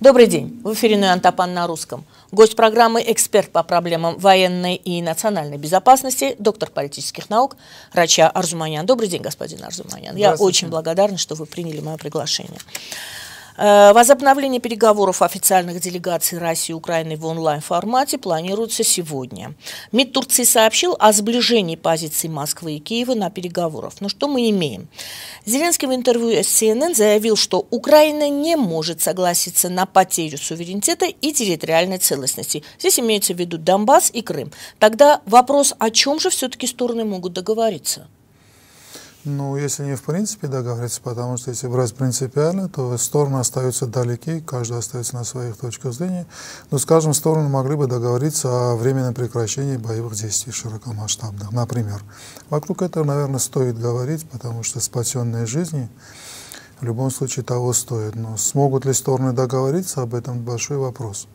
Добрый день. В эфире Антапан на русском. Гость программы – эксперт по проблемам военной и национальной безопасности, доктор политических наук Рача Арзуманян. Добрый день, господин Арзуманян. Я очень благодарна, что вы приняли мое приглашение. Э, возобновление переговоров официальных делегаций России и Украины в онлайн-формате планируется сегодня. МИД Турции сообщил о сближении позиций Москвы и Киева на переговорах. Но что мы имеем? Зеленский в интервью с CNN заявил, что Украина не может согласиться на потерю суверенитета и территориальной целостности. Здесь имеется в виду Донбасс и Крым. Тогда вопрос, о чем же все-таки стороны могут договориться? Ну, если не в принципе договориться, потому что если брать принципиально, то стороны остаются далеки, каждый остается на своих точках зрения. Но, скажем, стороны могли бы договориться о временном прекращении боевых действий широкомасштабных, например. Вокруг этого, наверное, стоит говорить, потому что спасенные жизни в любом случае того стоят. Но смогут ли стороны договориться об этом, большой вопрос.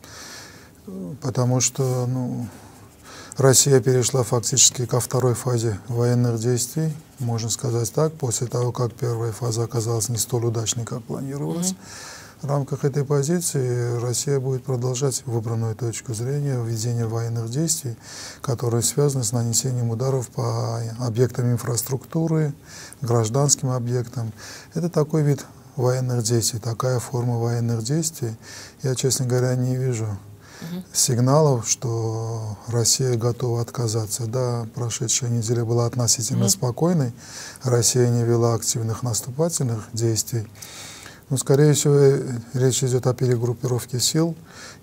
Потому что, ну, Россия перешла фактически ко второй фазе военных действий, можно сказать так, после того, как первая фаза оказалась не столь удачной, как планировалось. Mm-hmm. В рамках этой позиции Россия будет продолжать выбранную точку зрения введения военных действий, которые связаны с нанесением ударов по объектам инфраструктуры, гражданским объектам. Это такой вид военных действий, такая форма военных действий. Я, честно говоря, не вижу сигналов, что Россия готова отказаться. Да, прошедшая неделя была относительно угу. спокойной, Россия не вела активных наступательных действий. Но, скорее всего, речь идет о перегруппировке сил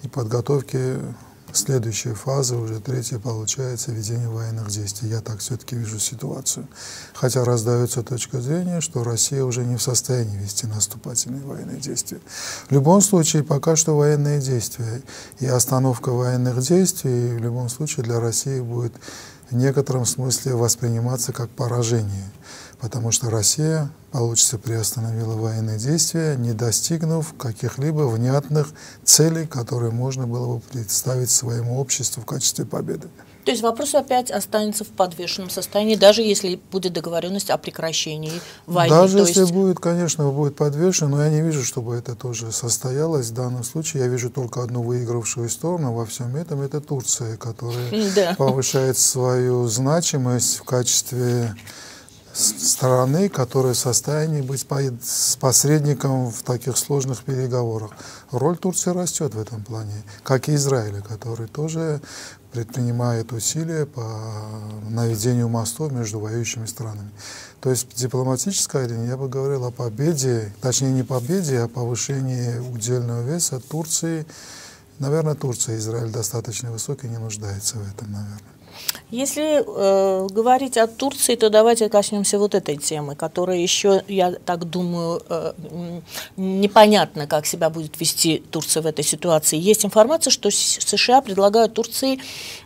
и подготовке следующая фаза, уже третья, получается, ведение военных действий. Я так все-таки вижу ситуацию. Хотя раздается точка зрения, что Россия уже не в состоянии вести наступательные военные действия. В любом случае, пока что военные действия и остановка военных действий в любом случае для России будет в некотором смысле восприниматься как поражение потому что Россия, получится, приостановила военные действия, не достигнув каких-либо внятных целей, которые можно было бы представить своему обществу в качестве победы. То есть вопрос опять останется в подвешенном состоянии, даже если будет договоренность о прекращении войны. Даже если есть... будет, конечно, будет подвешен, но я не вижу, чтобы это тоже состоялось. В данном случае я вижу только одну выигравшую сторону во всем этом. Это Турция, которая да. повышает свою значимость в качестве стороны, которая в состоянии быть посредником в таких сложных переговорах. Роль Турции растет в этом плане, как и Израиля, который тоже предпринимает усилия по наведению мостов между воюющими странами. То есть дипломатическая линия, я бы говорил о победе, точнее не победе, а повышении удельного веса Турции. Наверное, Турция и Израиль достаточно высокий, не нуждается в этом, наверное. Если э, говорить о Турции, то давайте коснемся вот этой темы, которая еще, я так думаю, э, непонятно, как себя будет вести Турция в этой ситуации. Есть информация, что США предлагают Турции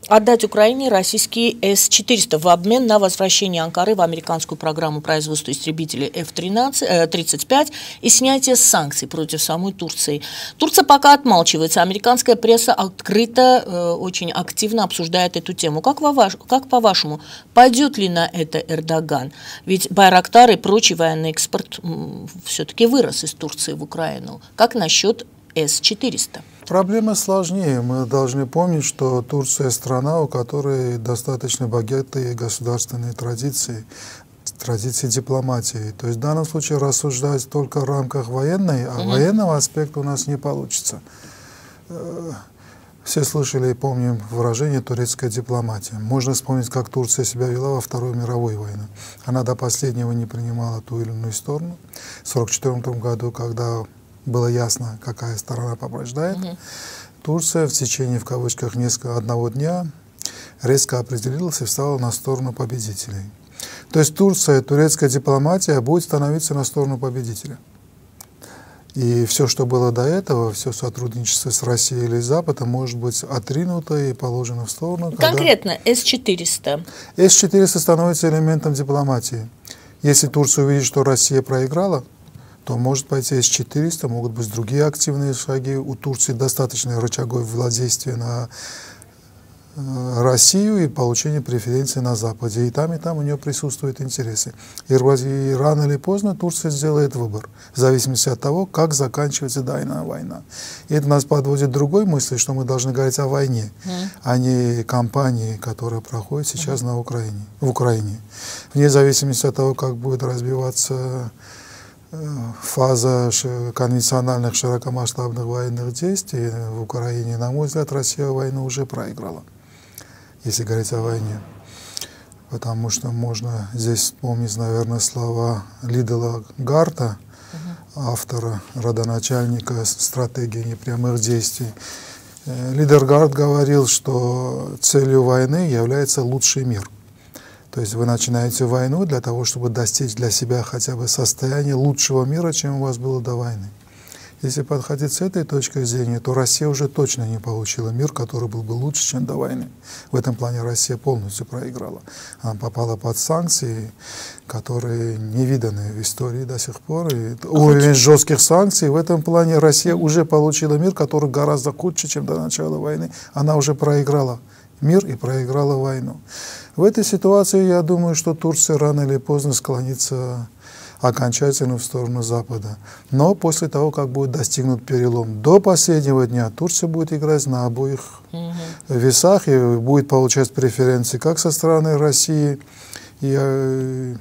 отдать Украине российские С-400 в обмен на возвращение Анкары в американскую программу производства истребителей F-35 э, и снятие санкций против самой Турции. Турция пока отмалчивается. Американская пресса открыто, э, очень активно обсуждает эту тему. Как, ваш, как по-вашему, пойдет ли на это Эрдоган? Ведь Байрактар и прочий военный экспорт все-таки вырос из Турции в Украину. Как насчет С-400? Проблема сложнее. Мы должны помнить, что Турция страна, у которой достаточно богатые государственные традиции, традиции дипломатии. То есть в данном случае рассуждать только в рамках военной, а угу. военного аспекта у нас не получится. Все слышали и помним выражение «турецкая дипломатия». Можно вспомнить, как Турция себя вела во Вторую мировую войну. Она до последнего не принимала ту или иную сторону. В 1944 году, когда было ясно, какая сторона побеждает. Угу. Турция в течение, в кавычках, несколько одного дня резко определилась и встала на сторону победителей. То есть Турция, турецкая дипломатия будет становиться на сторону победителя. И все, что было до этого, все сотрудничество с Россией или Западом может быть отринуто и положено в сторону. Конкретно С-400. С-400 становится элементом дипломатии. Если Турция увидит, что Россия проиграла, то может пойти С-400, могут быть другие активные шаги. У Турции достаточно рычагов воздействия на Россию и получение преференций на Западе. И там, и там у нее присутствуют интересы. И, и рано или поздно Турция сделает выбор, в зависимости от того, как заканчивается данная война. И это нас подводит к другой мысли, что мы должны говорить о войне, mm. а не кампании, которая проходит сейчас mm. на Украине, в Украине. Вне зависимости от того, как будет развиваться э, фаза конвенциональных широкомасштабных военных действий в Украине, на мой взгляд, Россия войну уже проиграла если говорить о войне. Потому что можно здесь вспомнить, наверное, слова Лидела Гарта, автора, родоначальника стратегии непрямых действий. Э, Лидер Гарт говорил, что целью войны является лучший мир. То есть вы начинаете войну для того, чтобы достичь для себя хотя бы состояния лучшего мира, чем у вас было до войны. Если подходить с этой точки зрения, то Россия уже точно не получила мир, который был бы лучше, чем до войны. В этом плане Россия полностью проиграла. Она попала под санкции, которые не виданы в истории до сих пор. И а уровень жестких санкций, в этом плане Россия уже получила мир, который гораздо худше, чем до начала войны. Она уже проиграла мир и проиграла войну. В этой ситуации я думаю, что Турция рано или поздно склонится окончательно в сторону Запада. Но после того, как будет достигнут перелом, до последнего дня Турция будет играть на обоих угу. весах и будет получать преференции как со стороны России, и, э,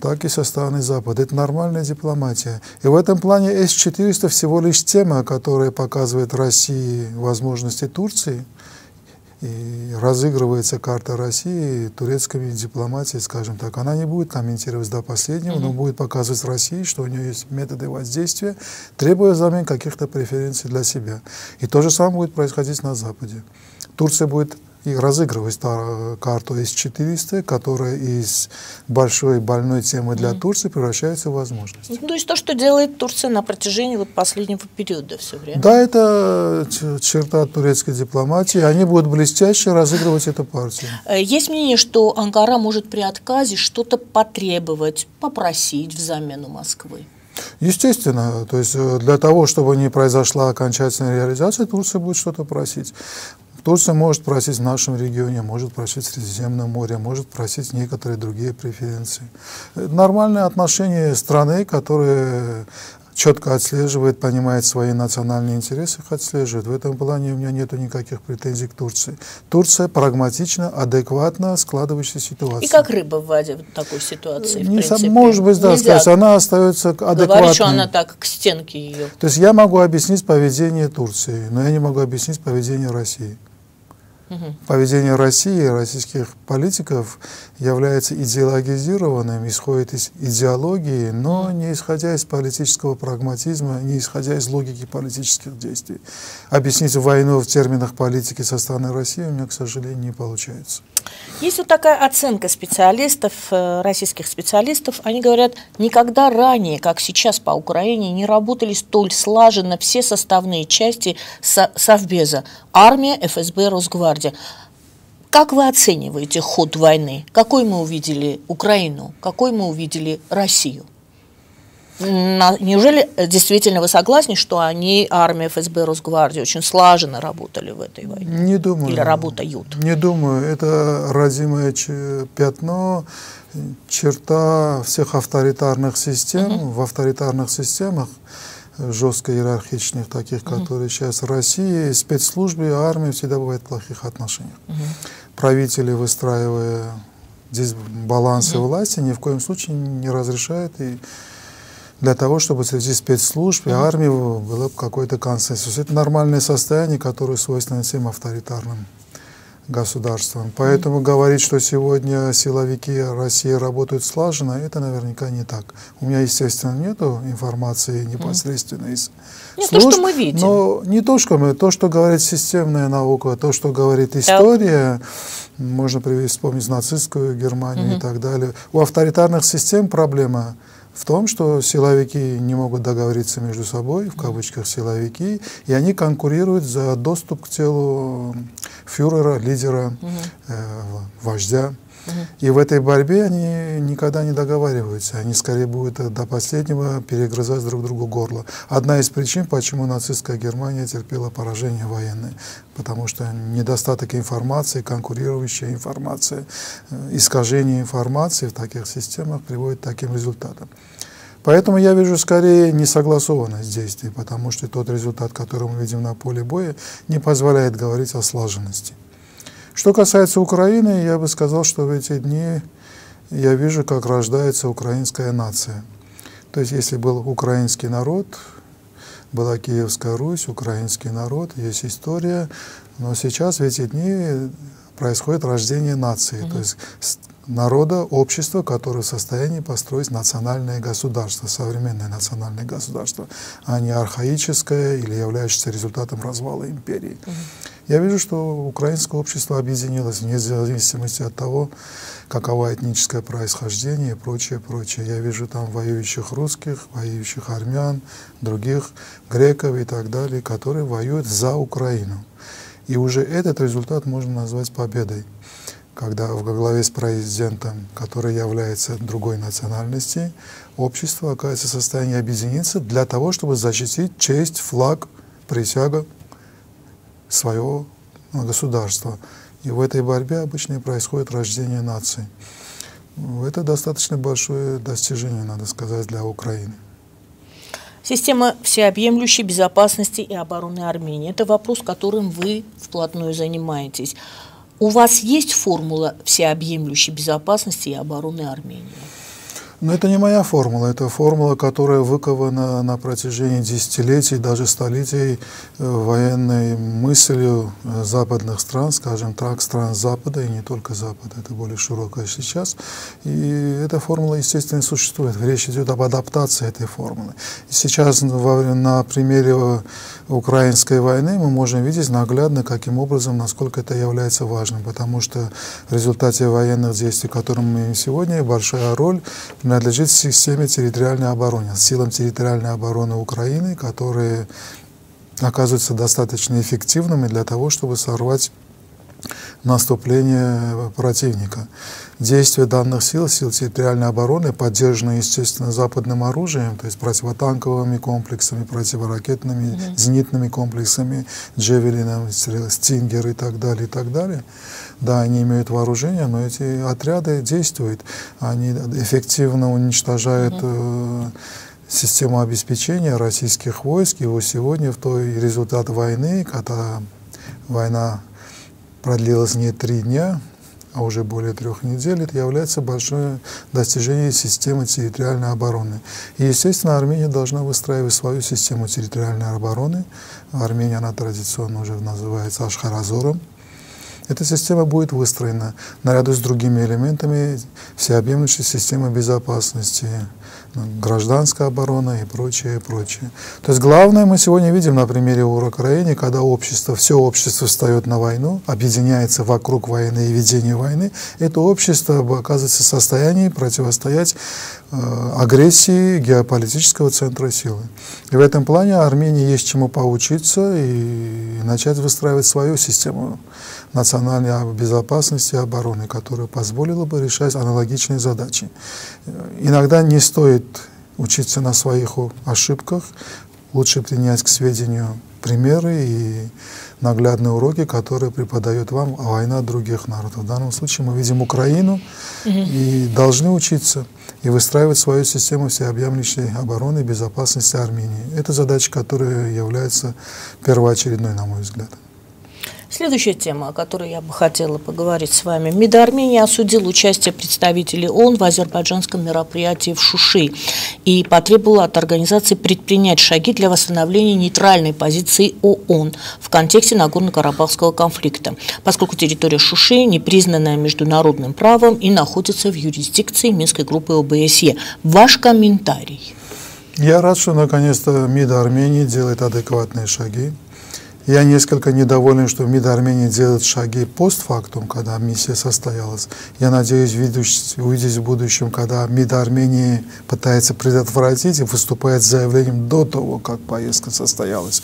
так и со стороны Запада. Это нормальная дипломатия. И в этом плане С-400 всего лишь тема, которая показывает России возможности Турции – и разыгрывается карта России турецкой дипломатией, скажем так. Она не будет комментировать до последнего, mm-hmm. но будет показывать России, что у нее есть методы воздействия, требуя взамен каких-то преференций для себя. И то же самое будет происходить на Западе. Турция будет и разыгрывать карту С-400, которая из большой больной темы для. Турции превращается в возможность. Ну, то есть то, что делает Турция на протяжении вот последнего периода все время? Да, это черта турецкой дипломатии. Они будут блестяще разыгрывать эту партию. Э, есть мнение, что Анкара может при отказе что-то потребовать, попросить взамен у Москвы. Естественно, то есть э, для того, чтобы не произошла окончательная реализация, Турция будет что-то просить. Турция может просить в нашем регионе, может просить в Средиземном море, может просить некоторые другие преференции. Это нормальное отношение страны, которая четко отслеживает, понимает свои национальные интересы, их отслеживает. В этом плане у меня нет никаких претензий к Турции. Турция прагматично, адекватно складывающаяся ситуация. И как рыба в воде в такой ситуации, Не, в принципе. Может быть, да, сказать, она остается адекватной. Говорить, что она так к стенке ее. То есть я могу объяснить поведение Турции, но я не могу объяснить поведение России. Поведение России, российских политиков является идеологизированным, исходит из идеологии, но не исходя из политического прагматизма, не исходя из логики политических действий. Объяснить войну в терминах политики со стороны России у меня, к сожалению, не получается. Есть вот такая оценка специалистов, э, российских специалистов. Они говорят, никогда ранее, как сейчас по Украине, не работали столь слаженно все составные части Совбеза. Армия, ФСБ, Росгвардия. Как вы оцениваете ход войны? Какой мы увидели Украину? Какой мы увидели Россию? Неужели э, действительно вы согласны, что они, армия, ФСБ, Росгвардия, очень слаженно работали в этой войне? Не думаю. Или работают? Не думаю. Это родимое пятно, черта всех авторитарных систем. Угу. В авторитарных системах жестко иерархичных, таких, угу. которые сейчас в России, спецслужбы и армия всегда бывают в плохих отношениях. Угу. Правители, выстраивая здесь балансы угу. власти, ни в коем случае не разрешают и для того, чтобы среди спецслужб и армии было какой-то консенсус. Это нормальное состояние, которое свойственно всем авторитарным государствам. Поэтому говорить, что сегодня силовики России работают слаженно, это наверняка не так. У меня, естественно, нет информации непосредственно из нет, служб, то, что мы видим. Но не то, что мы, то, что говорит системная наука, то, что говорит история, да. можно вспомнить нацистскую Германию mm-hmm. и так далее. У авторитарных систем проблема – в том, что силовики не могут договориться между собой, в кавычках силовики, и они конкурируют за доступ к телу фюрера, лидера, угу. э, вождя. И в этой борьбе они никогда не договариваются. Они скорее будут до последнего перегрызать друг другу горло. Одна из причин, почему нацистская Германия терпела поражение военное. Потому что недостаток информации, конкурирующая информация, э, искажение информации в таких системах приводит к таким результатам. Поэтому я вижу скорее несогласованность действий, потому что тот результат, который мы видим на поле боя, не позволяет говорить о слаженности. Что касается Украины, я бы сказал, что в эти дни я вижу, как рождается украинская нация. То есть, если был украинский народ, была Киевская Русь, украинский народ, есть история, но сейчас в эти дни происходит рождение нации. Mm-hmm. То есть народа, общества, которое в состоянии построить национальное государство, современное национальное государство, а не архаическое или являющееся результатом развала империи. Угу. Я вижу, что украинское общество объединилось вне зависимости от того, каково этническое происхождение и прочее, прочее. Я вижу там воюющих русских, воюющих армян, других греков и так далее, которые воюют за Украину. И уже этот результат можно назвать победой когда в главе с президентом, который является другой национальности, общество оказывается в состоянии объединиться для того, чтобы защитить честь, флаг, присяга своего государства. И в этой борьбе обычно и происходит рождение нации. Это достаточно большое достижение, надо сказать, для Украины. Система всеобъемлющей безопасности и обороны Армении. Это вопрос, которым вы вплотную занимаетесь. У вас есть формула всеобъемлющей безопасности и обороны Армении? Но это не моя формула, это формула, которая выкована на протяжении десятилетий, даже столетий э, военной мыслью э, западных стран, скажем так, стран Запада, и не только Запада, это более широкая сейчас. И эта формула, естественно, существует. Речь идет об адаптации этой формулы. И сейчас на примере украинской войны мы можем видеть наглядно, каким образом, насколько это является важным, потому что в результате военных действий, которым мы сегодня, большая роль принадлежит системе территориальной обороны, силам территориальной обороны Украины, которые оказываются достаточно эффективными для того, чтобы сорвать наступление противника. Действия данных сил, сил территориальной обороны, поддержаны, естественно, западным оружием, то есть противотанковыми комплексами, противоракетными, mm-hmm. зенитными комплексами, джевелинами, стингер и так далее, и так далее. Да, они имеют вооружение, но эти отряды действуют, они эффективно уничтожают mm-hmm. систему обеспечения российских войск. И вот сегодня в той результат войны, когда война продлилась не три дня, а уже более трех недель, это является большое достижение системы территориальной обороны. И, естественно, Армения должна выстраивать свою систему территориальной обороны. Армения, она традиционно уже называется Ашхаразором. Эта система будет выстроена наряду с другими элементами всеобъемлющей системы безопасности, ну, гражданская оборона и прочее, прочее. То есть главное мы сегодня видим на примере Украины, когда общество, все общество встает на войну, объединяется вокруг войны и ведения войны, это общество оказывается в состоянии противостоять агрессии геополитического центра силы. И в этом плане Армении есть чему поучиться и начать выстраивать свою систему национальной безопасности и обороны, которая позволила бы решать аналогичные задачи. Иногда не стоит учиться на своих ошибках, лучше принять к сведению примеры и наглядные уроки, которые преподает вам война других народов. В данном случае мы видим Украину и должны учиться и выстраивать свою систему всеобъемлющей обороны и безопасности Армении. Это задача, которая является первоочередной, на мой взгляд. Следующая тема, о которой я бы хотела поговорить с вами. МИД Армении осудил участие представителей ООН в азербайджанском мероприятии в Шуши и потребовал от организации предпринять шаги для восстановления нейтральной позиции ООН в контексте Нагорно-Карабахского конфликта, поскольку территория Шуши не признанная международным правом и находится в юрисдикции Минской группы ОБСЕ. Ваш комментарий. Я рад, что наконец-то МИД Армении делает адекватные шаги я несколько недоволен, что МИД Армении делает шаги постфактум, когда миссия состоялась. Я надеюсь увидеть в будущем, когда МИД Армении пытается предотвратить и выступает с заявлением до того, как поездка состоялась.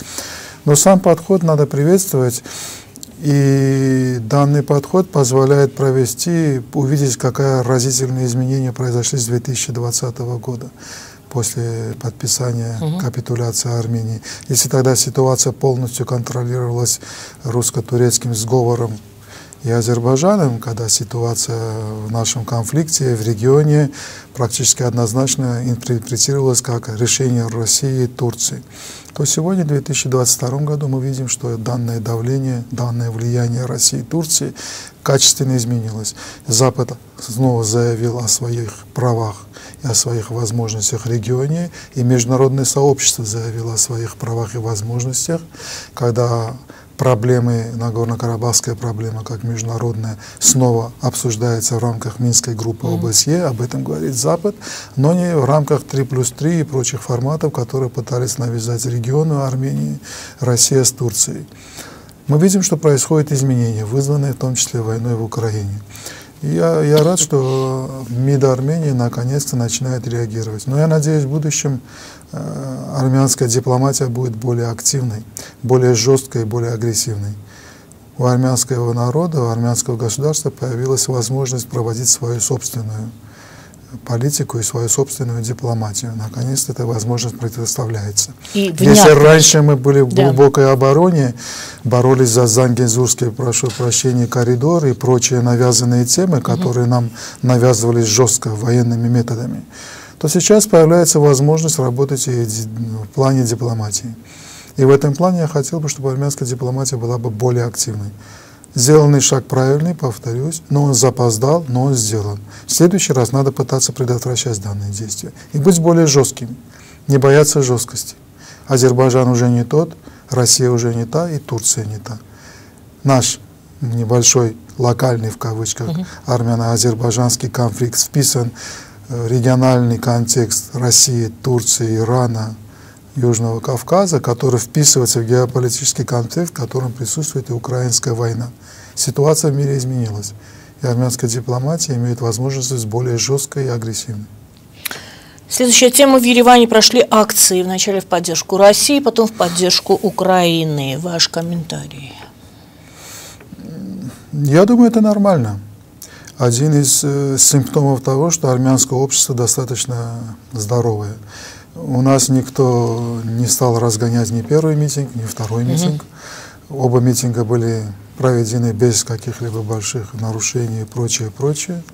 Но сам подход надо приветствовать. И данный подход позволяет провести, увидеть, какая разительные изменения произошли с 2020 года после подписания угу. капитуляции Армении. Если тогда ситуация полностью контролировалась русско-турецким сговором и Азербайджаном, когда ситуация в нашем конфликте в регионе практически однозначно интерпретировалась как решение России и Турции, то сегодня, в 2022 году, мы видим, что данное давление, данное влияние России и Турции качественно изменилось. Запад снова заявил о своих правах и о своих возможностях в регионе, и международное сообщество заявило о своих правах и возможностях, когда проблемы, Нагорно-Карабахская проблема, как международная, снова обсуждается в рамках Минской группы ОБСЕ, об этом говорит Запад, но не в рамках 3 плюс 3 и прочих форматов, которые пытались навязать региону Армении, Россия с Турцией. Мы видим, что происходят изменения, вызванные в том числе войной в Украине. Я, я рад, что МИД Армении наконец-то начинает реагировать. Но я надеюсь, в будущем армянская дипломатия будет более активной, более жесткой, более агрессивной. У армянского народа, у армянского государства появилась возможность проводить свою собственную политику и свою собственную дипломатию. Наконец-то эта возможность предоставляется. И Если раньше мы были в да. глубокой обороне, боролись за Зангензурский, прошу прощения, коридор и прочие навязанные темы, которые угу. нам навязывались жестко военными методами, то сейчас появляется возможность работать и в плане дипломатии. И в этом плане я хотел бы, чтобы армянская дипломатия была бы более активной. Сделанный шаг правильный, повторюсь, но он запоздал, но он сделан. В следующий раз надо пытаться предотвращать данные действия и быть более жесткими, не бояться жесткости. Азербайджан уже не тот, Россия уже не та и Турция не та. Наш небольшой локальный в кавычках армяно-азербайджанский конфликт вписан региональный контекст России, Турции, Ирана, Южного Кавказа, который вписывается в геополитический контекст, в котором присутствует и украинская война. Ситуация в мире изменилась, и армянская дипломатия имеет возможность быть более жесткой и агрессивной. Следующая тема. В Ереване прошли акции вначале в поддержку России, потом в поддержку Украины. Ваш комментарий. Я думаю, это нормально. Один из э, симптомов того, что армянское общество достаточно здоровое. У нас никто не стал разгонять ни первый митинг, ни второй митинг. Оба митинга были проведены без каких-либо больших нарушений и прочее, прочее.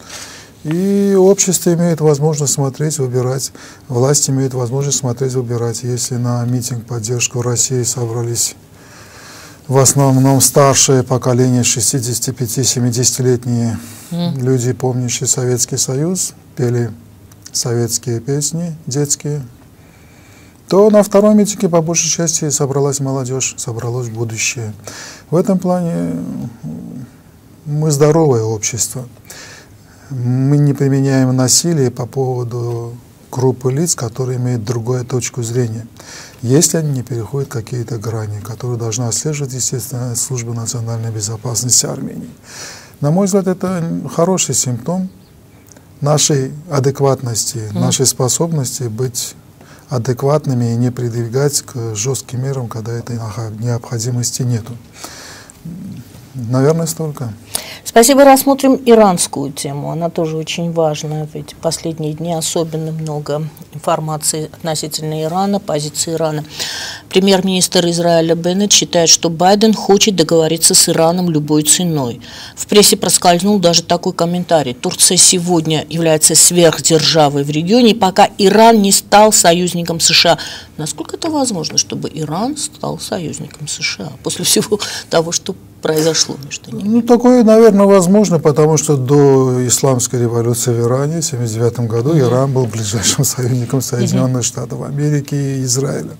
И общество имеет возможность смотреть, выбирать, власть имеет возможность смотреть, выбирать. Если на митинг поддержку России собрались в основном старшее поколение, 65-70-летние mm. люди, помнящие Советский Союз, пели советские песни детские, то на втором митинге по большей части собралась молодежь, собралось будущее. В этом плане мы здоровое общество. Мы не применяем насилие по поводу группы лиц, которые имеют другую точку зрения, если они не переходят какие-то грани, которые должна отслеживать, естественно, служба национальной безопасности Армении. На мой взгляд, это хороший симптом нашей адекватности, нашей способности быть адекватными и не придвигать к жестким мерам, когда этой необходимости нету. Наверное, столько. Спасибо. Рассмотрим иранскую тему. Она тоже очень важная. Ведь последние дни особенно много информации относительно Ирана, позиции Ирана. Премьер-министр Израиля Беннет считает, что Байден хочет договориться с Ираном любой ценой. В прессе проскользнул даже такой комментарий. Турция сегодня является сверхдержавой в регионе, пока Иран не стал союзником США. Насколько это возможно, чтобы Иран стал союзником США после всего того, что произошло между ними? Ну, такое, наверное, возможно, потому что до исламской революции в Иране в 1979 году. Иран был ближайшим союзником Соединенных. Штатов Америки и Израиля.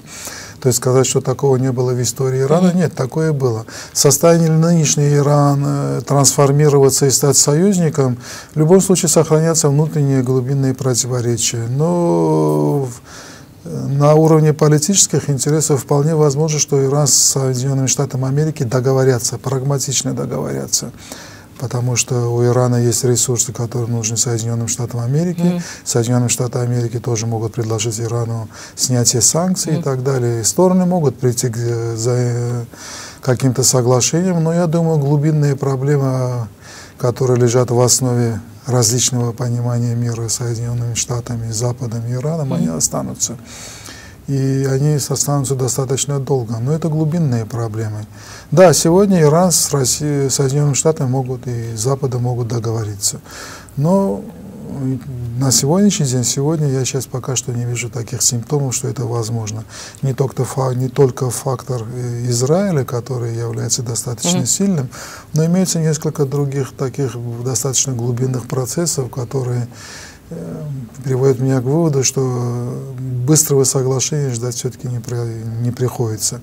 То есть сказать, что такого не было в истории Ирана, нет, такое было. Состояние ли нынешний Иран э, трансформироваться и стать союзником, в любом случае сохранятся внутренние глубинные противоречия. Но на уровне политических интересов вполне возможно, что Иран с Соединенными Штатами Америки договорятся, прагматично договорятся. Потому что у Ирана есть ресурсы, которые нужны Соединенным Штатам Америки. Mm. Соединенные Штаты Америки тоже могут предложить Ирану снятие санкций mm. и так далее. И стороны могут прийти к за, каким-то соглашениям, но я думаю, глубинные проблемы, которые лежат в основе различного понимания мира Соединенными Штатами, Западом и Ираном, mm-hmm. они останутся. И они останутся достаточно долго. Но это глубинные проблемы. Да, сегодня Иран с Россией, Соединенными Штатами могут и Западом могут договориться. Но на сегодняшний день, сегодня я сейчас пока что не вижу таких симптомов, что это возможно. Не только, не только фактор э, Израиля, который является достаточно mm-hmm. сильным, но имеется несколько других таких достаточно глубинных процессов, которые приводит меня к выводу, что быстрого соглашения ждать все-таки не, при, не приходится.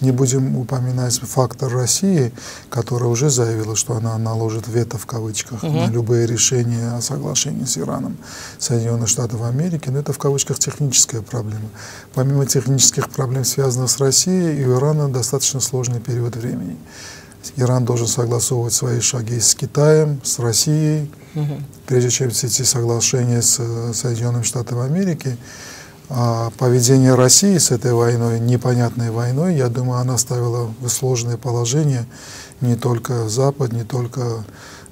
Не будем упоминать фактор России, которая уже заявила, что она наложит вето в кавычках угу. на любые решения о соглашении с Ираном Соединенных Штатов Америки, но это в кавычках техническая проблема. Помимо технических проблем, связанных с Россией, у Ирана достаточно сложный период времени. Иран должен согласовывать свои шаги с Китаем, с Россией, угу. прежде чем эти соглашения с Соединенными Штатами Америки. А поведение России с этой войной, непонятной войной, я думаю, она ставила в сложное положение не только Запад, не только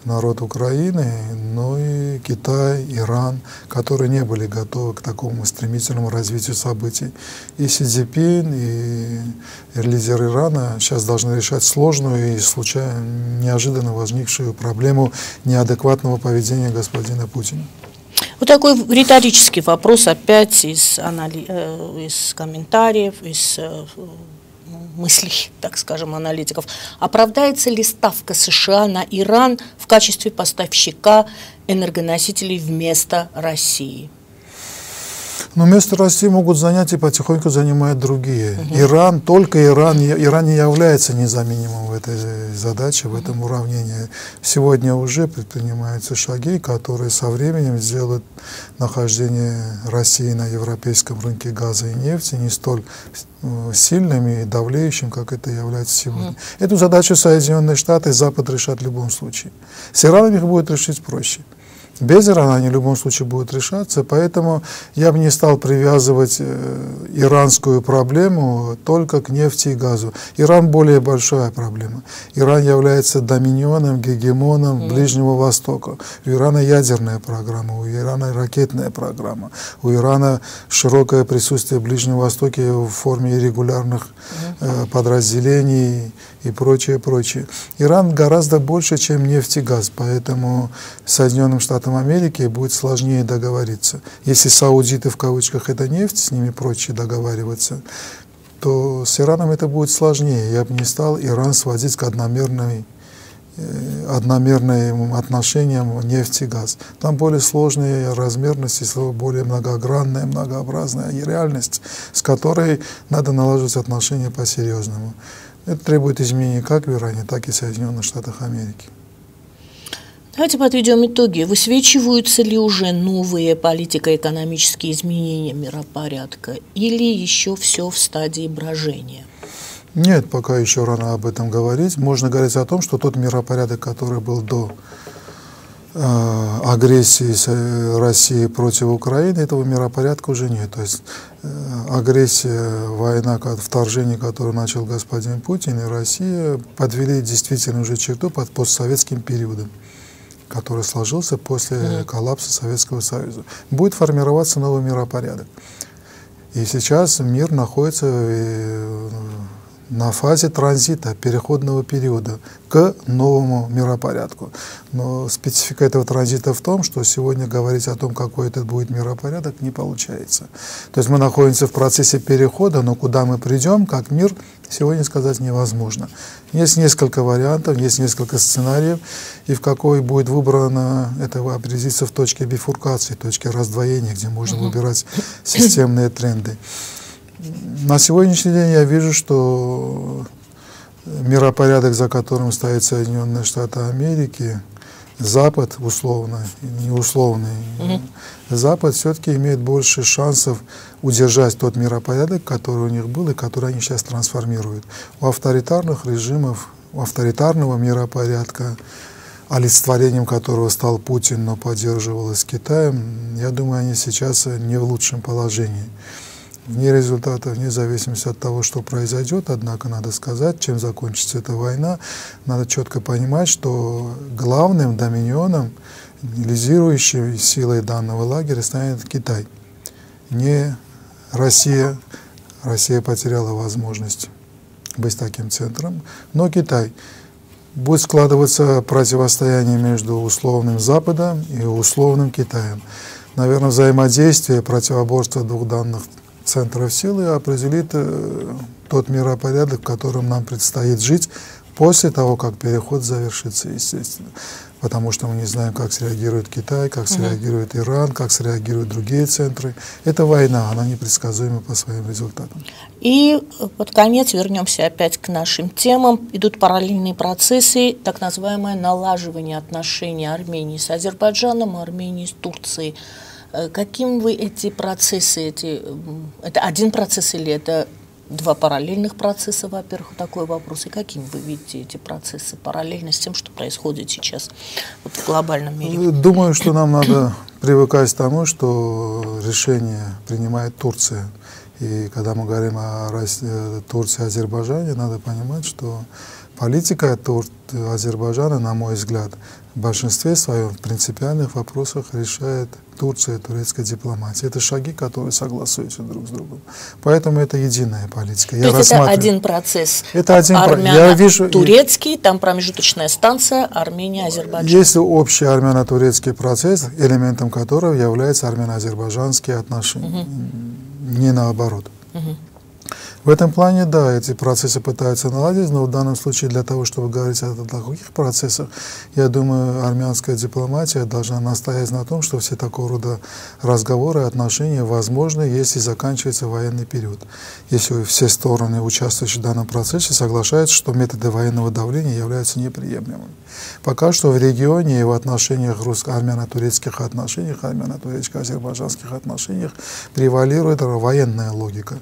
народ Украины, но и Китай, Иран, которые не были готовы к такому стремительному развитию событий. И Си Цзиньпин, и лидер Ирана сейчас должны решать сложную и случайно неожиданно возникшую проблему неадекватного поведения господина Путина. Вот такой риторический вопрос опять из, анали... Э, из комментариев, из э, мыслей, так скажем, аналитиков. Оправдается ли ставка США на Иран в качестве поставщика энергоносителей вместо России? Но место России могут занять и потихоньку занимают другие. Угу. Иран, только Иран, Иран не является незаменимым в этой задаче, в этом уравнении. Сегодня уже предпринимаются шаги, которые со временем сделают нахождение России на европейском рынке газа и нефти не столь э, сильным и давлеющим, как это является сегодня. Mm. Эту задачу Соединенные Штаты и Запад решат в любом случае. С Ираном их будет решить проще. Без Ирана они в любом случае будут решаться, поэтому я бы не стал привязывать э, иранскую проблему только к нефти и газу. Иран более большая проблема. Иран является доминионом, гегемоном mm. Ближнего Востока. У Ирана ядерная программа, у Ирана ракетная программа, у Ирана широкое присутствие в Ближнем Востоке в форме регулярных э, подразделений и прочее, прочее. Иран гораздо больше, чем нефть и газ, поэтому Соединенным Штатам Америки будет сложнее договориться. Если саудиты в кавычках это нефть, с ними проще договариваться, то с Ираном это будет сложнее. Я бы не стал Иран сводить к одномерной э, одномерным отношениям нефть и газ. Там более сложные размерности, более многогранная, многообразная реальность, с которой надо налаживать отношения по-серьезному. Это требует изменений как в Иране, так и в Соединенных Штатах Америки. Давайте подведем итоги. Высвечиваются ли уже новые политико-экономические изменения миропорядка или еще все в стадии брожения? Нет, пока еще рано об этом говорить. Можно говорить о том, что тот миропорядок, который был до Э, агрессии э, России против Украины, этого миропорядка уже нет. То есть э, агрессия, война, вторжение, которое начал господин Путин и Россия, подвели действительно уже черту под постсоветским периодом который сложился после коллапса Советского Союза. Будет формироваться новый миропорядок. И сейчас мир находится на фазе транзита, переходного периода к новому миропорядку. Но специфика этого транзита в том, что сегодня говорить о том, какой это будет миропорядок, не получается. То есть мы находимся в процессе перехода, но куда мы придем, как мир, сегодня сказать невозможно. Есть несколько вариантов, есть несколько сценариев, и в какой будет выбрано это определиться в точке бифуркации, точке раздвоения, где можно выбирать системные тренды. На сегодняшний день я вижу, что миропорядок, за которым стоит Соединенные Штаты Америки, Запад условно, не условный, mm Запад все-таки имеет больше шансов удержать тот миропорядок, который у них был и который они сейчас трансформируют. У авторитарных режимов, у авторитарного миропорядка, олицетворением которого стал Путин, но поддерживалось Китаем, я думаю, они сейчас не в лучшем положении. Вне результата, вне зависимости от того, что произойдет, однако надо сказать, чем закончится эта война, надо четко понимать, что главным доминионом, лизирующей силой данного лагеря станет Китай. Не Россия. Россия потеряла возможность быть таким центром, но Китай. Будет складываться противостояние между условным Западом и условным Китаем. Наверное, взаимодействие, противоборство двух данных центров силы определит э, тот миропорядок, в котором нам предстоит жить после того, как переход завершится, естественно. Потому что мы не знаем, как среагирует Китай, как среагирует угу. Иран, как среагируют другие центры. Это война, она непредсказуема по своим результатам. И под конец вернемся опять к нашим темам. Идут параллельные процессы, так называемое налаживание отношений Армении с Азербайджаном, Армении с Турцией. Э, каким вы эти процессы, эти, это один процесс или это два параллельных процесса, во-первых, такой вопрос. И каким вы видите эти процессы параллельно с тем, что происходит сейчас вот в глобальном мире? Думаю, что нам надо привыкать к тому, что решение принимает Турция. И когда мы говорим о России, Турции и Азербайджане, надо понимать, что политика Тур Азербайджана, на мой взгляд, в большинстве своем в принципиальных вопросах решает Турция, турецкая дипломатия. Это шаги, которые согласуются друг с другом. Поэтому это единая политика. То Я есть это один процесс. Это один процесс. Я вижу турецкий, там промежуточная станция Армения, Азербайджан. Есть общий армяно-турецкий процесс, элементом которого являются армяно-азербайджанские отношения, угу. не наоборот. Угу. В этом плане, да, эти процессы пытаются наладить, но в данном случае для того, чтобы говорить о таких процессах, я думаю, армянская дипломатия должна настоять на том, что все такого рода разговоры, отношения возможны, если заканчивается военный период. Если все стороны, участвующие в данном процессе, соглашаются, что методы военного давления являются неприемлемыми. Пока что в регионе и в отношениях русско-армяно-турецких отношениях, армяно-турецко-азербайджанских отношениях превалирует военная логика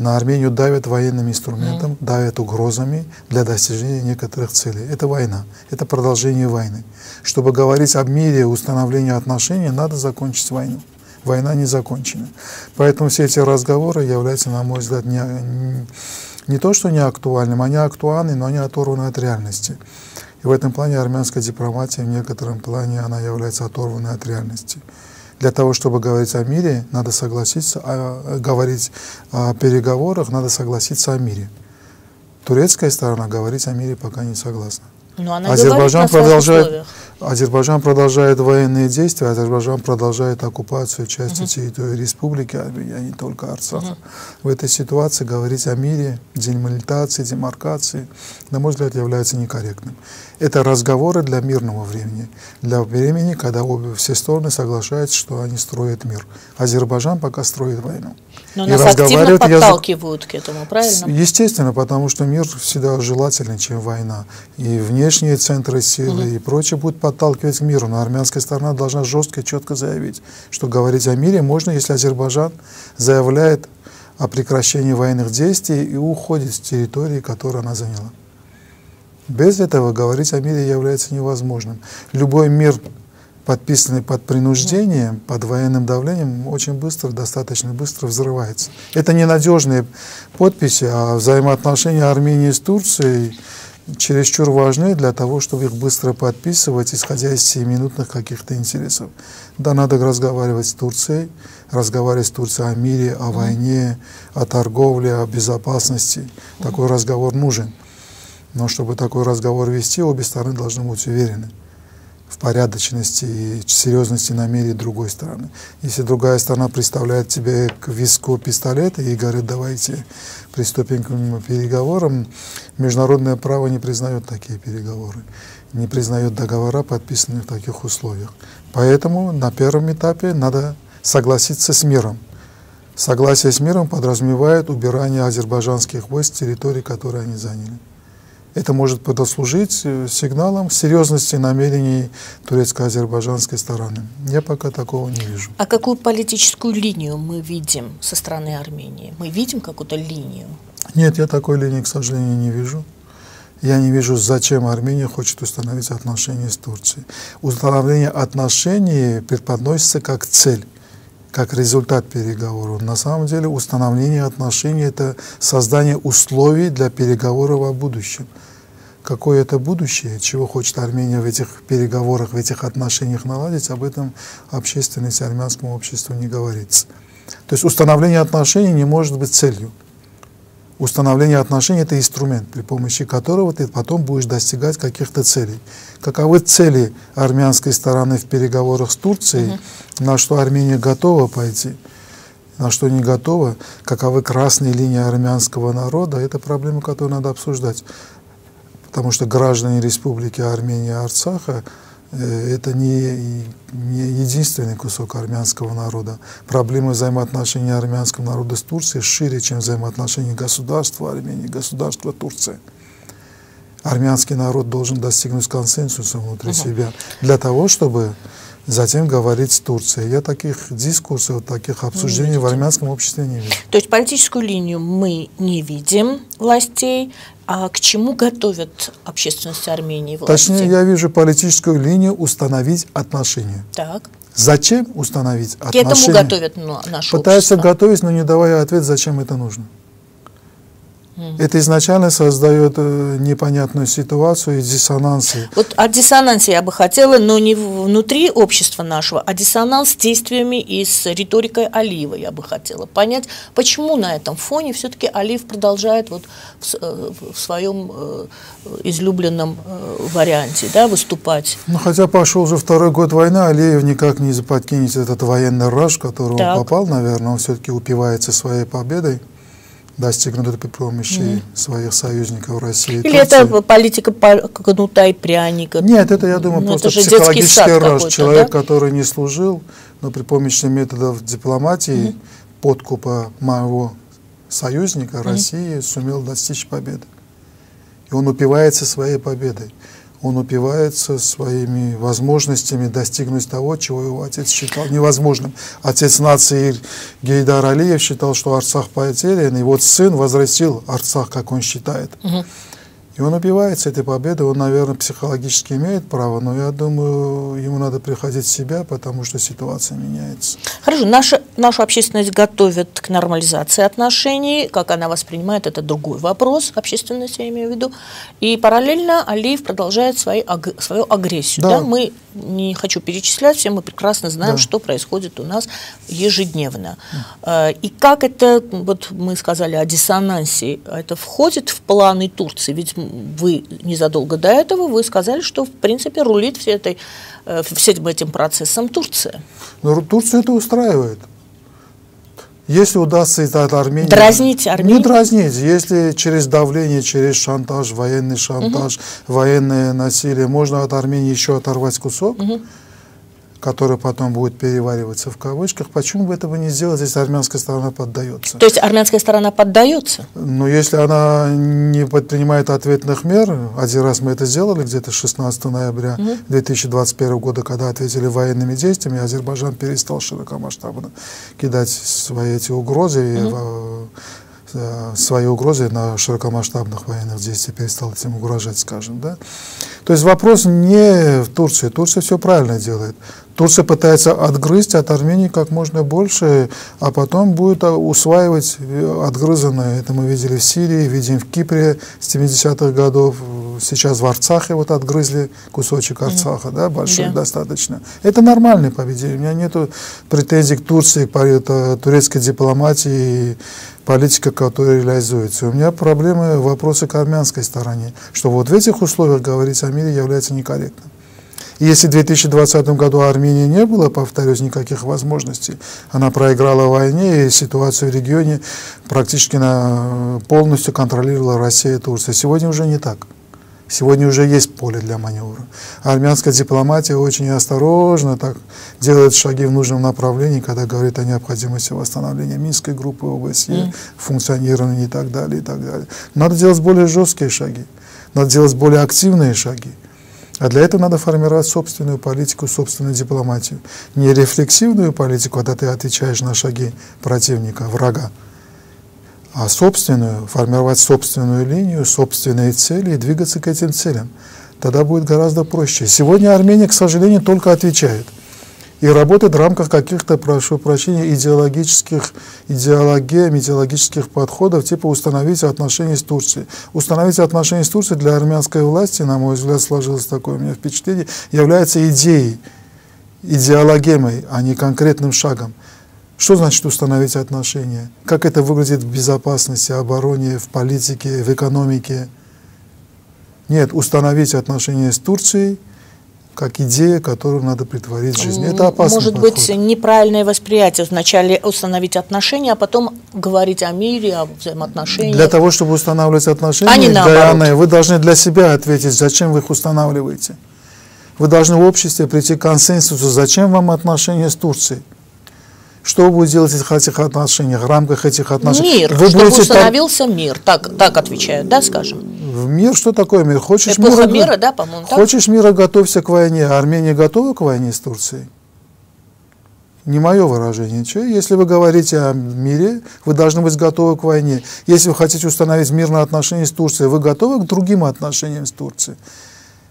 на Армению давят военным инструментом, mm. давят угрозами для достижения некоторых целей. Это война, это продолжение войны. Чтобы говорить об мире, установлении отношений, надо закончить войну. Война не закончена. Поэтому все эти разговоры являются, на мой взгляд, не, не то, что не актуальным, они актуальны, но они оторваны от реальности. И в этом плане армянская дипломатия в некотором плане она является оторванной от реальности. Для того, чтобы говорить о мире, надо согласиться, а, говорить о переговорах, надо согласиться о мире. Турецкая сторона говорить о мире пока не согласна. Но она Азербайджан продолжает, Азербайджан продолжает военные действия, Азербайджан продолжает оккупацию части угу. территории республики а не только Арцаха. Угу. В этой ситуации говорить о мире, демилитации, демаркации, на мой взгляд, является некорректным. Это разговоры для мирного времени, для времени, когда обе все стороны соглашаются, что они строят мир. Азербайджан пока строит войну. Но и нас активно подталкивают язык... к этому, правильно? Естественно, потому что мир всегда желательнее, чем война. И внешние центры силы угу. и прочее будут подталкивать к миру. Но армянская сторона должна жестко и четко заявить, что говорить о мире можно, если Азербайджан заявляет о прекращении военных действий и уходит с территории, которую она заняла. Без этого говорить о мире является невозможным. Любой мир, подписанный под принуждением, под военным давлением, очень быстро, достаточно быстро взрывается. Это ненадежные подписи, а взаимоотношения Армении с Турцией чересчур важны для того, чтобы их быстро подписывать, исходя из семиминутных каких-то интересов. Да, надо разговаривать с Турцией, разговаривать с Турцией о мире, о войне, о торговле, о безопасности. Такой разговор нужен. Но чтобы такой разговор вести, обе стороны должны быть уверены в порядочности и серьезности намерений другой стороны. Если другая сторона представляет тебе к виску пистолет и говорит, давайте приступим к переговорам, международное право не признает такие переговоры, не признает договора, подписанные в таких условиях. Поэтому на первом этапе надо согласиться с миром. Согласие с миром подразумевает убирание азербайджанских войск с территории, которые они заняли. Это может послужить э, сигналом серьезности намерений турецко-азербайджанской стороны. Я пока такого не вижу. А какую политическую линию мы видим со стороны Армении? Мы видим какую-то линию? Нет, я такой линии, к сожалению, не вижу. Я не вижу, зачем Армения хочет установить отношения с Турцией. Установление отношений преподносится как цель. Как результат переговоров. На самом деле установление отношений – это создание условий для переговоров о будущем. Какое это будущее, чего хочет Армения в этих переговорах, в этих отношениях наладить, об этом общественности армянскому обществу не говорится. То есть установление отношений не может быть целью. Установление отношений – это инструмент, при помощи которого ты потом будешь достигать каких-то целей. Каковы цели армянской стороны в переговорах с Турцией, угу. на что Армения готова пойти, на что не готова, каковы красные линии армянского народа – это проблема, которую надо обсуждать. Потому что граждане Республики Армения и Арцаха это не, не единственный кусок армянского народа. Проблемы взаимоотношений армянского народа с Турцией шире, чем взаимоотношения государства Армении государства Турции. Армянский народ должен достигнуть консенсуса внутри угу. себя для того, чтобы затем говорить с Турцией. Я таких дискурсов, таких обсуждений в армянском обществе не вижу. То есть политическую линию мы не видим властей, а к чему готовят общественность Армении власти? Точнее, я вижу политическую линию установить отношения. Так. Зачем установить отношения? К этому готовят ну, наше Пытаются готовить, но не давая ответ, зачем это нужно. Это изначально создает э, непонятную ситуацию и диссонансы. Вот о диссонансе я бы хотела, но не внутри общества нашего, а диссонанс с действиями и с риторикой Алиева я бы хотела понять, почему на этом фоне все-таки Алиев продолжает вот в, э, в своем э, излюбленном варианте да, выступать. Ну, хотя пошел уже второй год войны, Алиев никак не подкинет этот военный раж, в который так. он попал, наверное, он все-таки упивается своей победой достигнут это при помощи mm. своих союзников России. Или Турции. это политика кнута и пряника? Нет, это, я думаю, ну, просто психологический раж. Человек, да? который не служил, но при помощи методов дипломатии, mm. подкупа моего союзника mm. России сумел достичь победы. И он упивается своей победой он упивается своими возможностями достигнуть того, чего его отец считал невозможным. Отец нации Гейдар Алиев считал, что Арцах потерян, и вот сын возвратил Арцах, как он считает. Угу. И он убивается этой победой, он, наверное, психологически имеет право, но я думаю, ему надо приходить в себя, потому что ситуация меняется. Хорошо, наша, нашу общественность готовит к нормализации отношений, как она воспринимает, это другой вопрос, общественность я имею в виду. И параллельно Алиев продолжает свои, свою агрессию. Да. Да? Мы, не хочу перечислять, все мы прекрасно знаем, да. что происходит у нас ежедневно. Да. И как это, вот мы сказали о диссонансе, это входит в планы Турции, ведь вы незадолго до этого вы сказали, что в принципе рулит всей этой, э, всем этим процессом Турция. Но ну, Турцию это устраивает. Если удастся это от Армении... Дразнить Армению? Не дразнить. Если через давление, через шантаж, военный шантаж, угу. военное насилие, можно от Армении еще оторвать кусок, угу который потом будет перевариваться в кавычках, почему бы этого не сделать, если армянская сторона поддается? То есть армянская сторона поддается? Ну, если она не предпринимает ответных мер, один раз мы это сделали где-то 16 ноября угу. 2021 года, когда ответили военными действиями, Азербайджан перестал широкомасштабно кидать свои эти угрозы угу. Э, свои угрозы на широкомасштабных военных действиях перестал этим угрожать, скажем. Да? То есть вопрос не в Турции. Турция все правильно делает. Турция пытается отгрызть от Армении как можно больше, а потом будет усваивать э, отгрызанное. Это мы видели в Сирии, видим в Кипре с 70-х годов, сейчас в Арцахе вот отгрызли кусочек Арцаха, да, большой yeah. достаточно. Это нормальное поведение. У меня нет претензий к Турции, к турецкой дипломатии, политика, которая реализуется. У меня проблемы, вопросы к армянской стороне, что вот в этих условиях говорить о мире является некорректным. Если в 2020 году Армении не было, повторюсь, никаких возможностей, она проиграла в войне, и ситуацию в регионе практически на, полностью контролировала Россия и Турция. Сегодня уже не так. Сегодня уже есть поле для маневра. Армянская дипломатия очень осторожно так делает шаги в нужном направлении, когда говорит о необходимости восстановления Минской группы ОБСЕ, mm. функционирования и так далее, и так далее. Надо делать более жесткие шаги, надо делать более активные шаги. А для этого надо формировать собственную политику, собственную дипломатию. Не рефлексивную политику, когда ты отвечаешь на шаги противника, врага, а собственную, формировать собственную линию, собственные цели и двигаться к этим целям. Тогда будет гораздо проще. Сегодня Армения, к сожалению, только отвечает. И работает в рамках каких-то, прошу прощения, идеологических, идеология, идеологических подходов, типа установить отношения с Турцией. Установить отношения с Турцией для армянской власти, на мой взгляд, сложилось такое у меня впечатление, является идеей, идеологемой, а не конкретным шагом. Что значит установить отношения? Как это выглядит в безопасности, обороне, в политике, в экономике? Нет, установить отношения с Турцией – как идея, которую надо притворить в жизнь. Это опасно. Может подход. быть, неправильное восприятие. Вначале установить отношения, а потом говорить о мире, о взаимоотношениях. Для того, чтобы устанавливать отношения, а не Диана, вы должны для себя ответить, зачем вы их устанавливаете. Вы должны в обществе прийти к консенсусу, зачем вам отношения с Турцией. Что вы будете делать в этих отношениях, в рамках этих отношений? Мир, вы чтобы будете установился там... мир, так, так отвечают, да, скажем? В мир, что такое мир? Хочешь Эпоха мира, мира да, по-моему, Хочешь мира, готовься к войне. Армения готова к войне с Турцией? Не мое выражение. Если вы говорите о мире, вы должны быть готовы к войне. Если вы хотите установить мирные отношения с Турцией, вы готовы к другим отношениям с Турцией.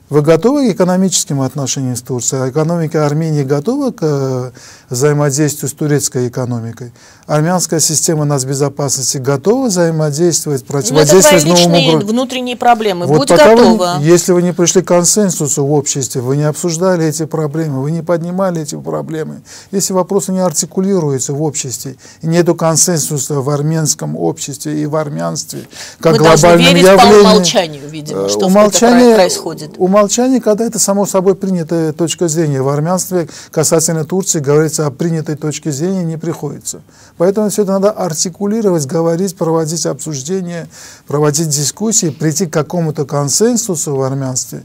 Вы готовы к экономическим отношениям с Турцией? Экономика Армении готова к э, взаимодействию с турецкой экономикой? Армянская система нацбезопасности готова взаимодействовать, ну, противодействовать новым угрозам? внутренние проблемы. Вот Будь готова. Вы, если вы не пришли к консенсусу в обществе, вы не обсуждали эти проблемы, вы не поднимали эти проблемы, если вопросы не артикулируются в обществе, и нет консенсуса в армянском обществе и в армянстве, как вы глобальном верить явлении, по умолчанию, видимо, что умолчание, происходит. Умолчание, когда это само собой принятая точка зрения. В армянстве касательно Турции говорится о принятой точке зрения не приходится. Поэтому все это надо артикулировать, говорить, проводить обсуждения, проводить дискуссии, прийти к какому-то консенсусу в армянстве.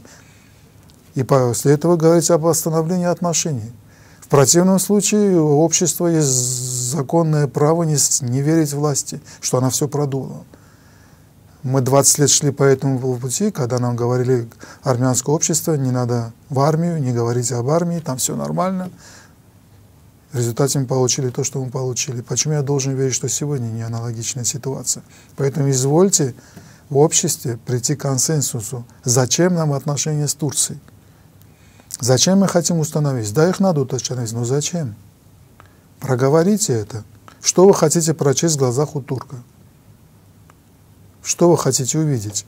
И после этого говорить об восстановлении отношений. В противном случае у общества есть законное право не, не верить власти, что она все продула. Мы 20 лет шли по этому пути, когда нам говорили армянское общество, не надо в армию, не говорите об армии, там все нормально. В результате мы получили то, что мы получили. Почему я должен верить, что сегодня не аналогичная ситуация? Поэтому извольте в обществе прийти к консенсусу. Зачем нам отношения с Турцией? Зачем мы хотим установить? Да, их надо уточнять, но зачем? Проговорите это. Что вы хотите прочесть в глазах у турка? Что вы хотите увидеть?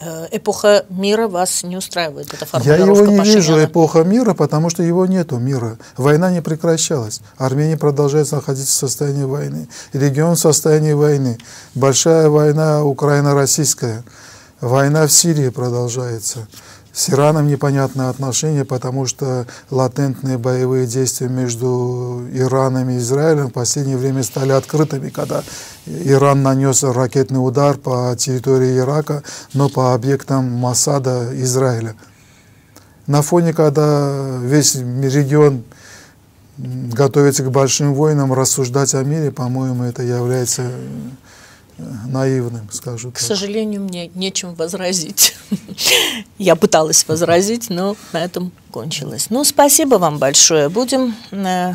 Э, эпоха мира вас не устраивает, эта Я его не Пашиняна. вижу, эпоха мира, потому что его нету мира. Война не прекращалась. Армения продолжает находиться в состоянии войны. Регион в состоянии войны. Большая война Украина-российская. Война в Сирии продолжается. С Ираном непонятные отношения, потому что латентные боевые действия между Ираном и Израилем в последнее время стали открытыми, когда Иран нанес ракетный удар по территории Ирака, но по объектам Масада Израиля. На фоне, когда весь регион готовится к большим войнам, рассуждать о мире, по-моему, это является наивным, скажу так. К сожалению, мне нечем возразить. Я пыталась возразить, но на этом кончилось. Ну, спасибо вам большое. Будем э,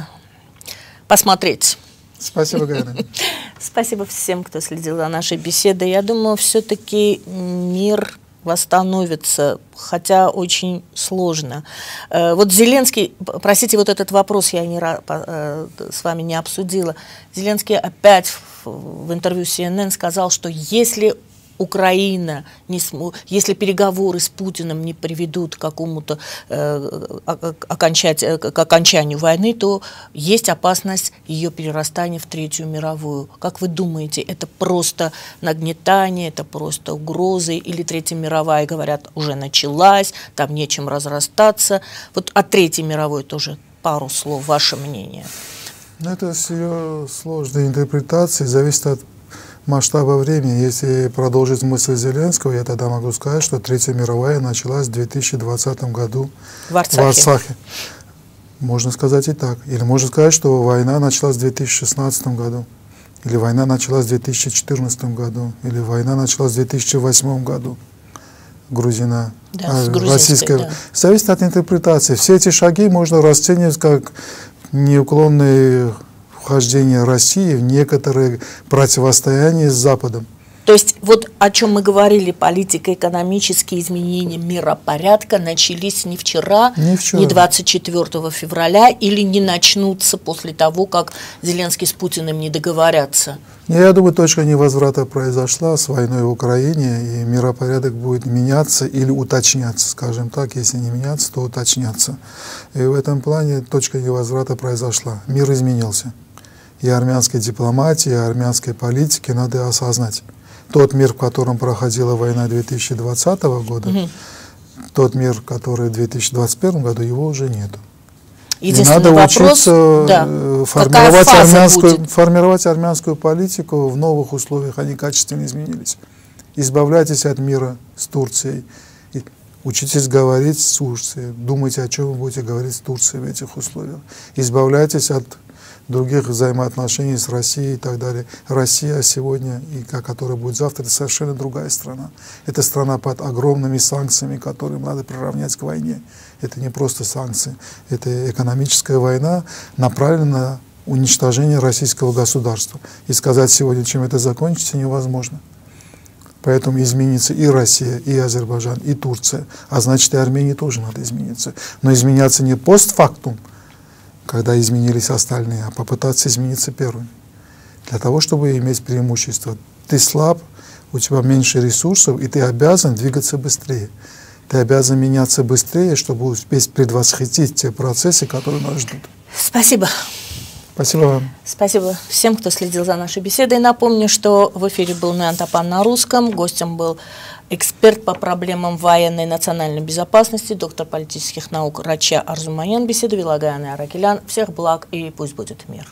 посмотреть. Спасибо, Галина. Спасибо всем, кто следил за нашей беседой. Я думаю, все-таки мир восстановится, хотя очень сложно. Э, вот Зеленский, простите, вот этот вопрос я не, э, с вами не обсудила. Зеленский опять в интервью CNN сказал, что если Украина, не см... если переговоры с Путиным не приведут к какому-то э, окончать, э, к окончанию войны, то есть опасность ее перерастания в Третью мировую. Как вы думаете, это просто нагнетание, это просто угрозы, или Третья мировая, говорят, уже началась, там нечем разрастаться. Вот о Третьей мировой тоже пару слов, ваше мнение. Ну, это все сложная интерпретация, зависит от масштаба времени. Если продолжить мысль Зеленского, я тогда могу сказать, что Третья мировая началась в 2020 году в Арцахе. В Арцахе. Можно сказать и так. Или можно сказать, что война началась в 2016 году. Или война началась в 2014 году. Или война началась в 2008 году. Грузина, да, а, российская. Да. Зависит от интерпретации. Все эти шаги можно расценивать как неуклонные вхождение России в некоторые противостояния с Западом. То есть вот о чем мы говорили, политико-экономические изменения миропорядка начались не вчера, не, вчера. не 24 февраля или не начнутся после того, как Зеленский с Путиным не договорятся? Я думаю, точка невозврата произошла с войной в Украине, и миропорядок будет меняться или уточняться, скажем так, если не меняться, то уточняться. И в этом плане точка невозврата произошла. Мир изменился. И армянской дипломатии, и армянской политике надо осознать. Тот мир, в котором проходила война 2020 года, угу. тот мир, который в 2021 году, его уже нету. Единственный надо вопрос, учиться да, э, формировать армянскую, будет? формировать армянскую политику в новых условиях. Они качественно изменились. Избавляйтесь от мира с Турцией. И учитесь говорить с Турцией. Думайте, о чем вы будете говорить с Турцией в этих условиях. Избавляйтесь от других взаимоотношений с Россией и так далее. Россия сегодня, и которая будет завтра, это совершенно другая страна. Это страна под огромными санкциями, которые надо приравнять к войне. Это не просто санкции, это экономическая война, направленная на уничтожение российского государства. И сказать сегодня, чем это закончится, невозможно. Поэтому изменится и Россия, и Азербайджан, и Турция. А значит, и Армении тоже надо измениться. Но изменяться не постфактум, когда изменились остальные, а попытаться измениться первым. Для того, чтобы иметь преимущество. Ты слаб, у тебя меньше ресурсов, и ты обязан двигаться быстрее. Ты обязан меняться быстрее, чтобы успеть предвосхитить те процессы, которые нас ждут. Спасибо. Спасибо вам. Спасибо всем, кто следил за нашей беседой. Напомню, что в эфире был Нуян Тапан на русском. Гостем был эксперт по проблемам военной и национальной безопасности, доктор политических наук Рача Арзумаян. Беседу вела Гаяна Аракелян. Всех благ и пусть будет мир.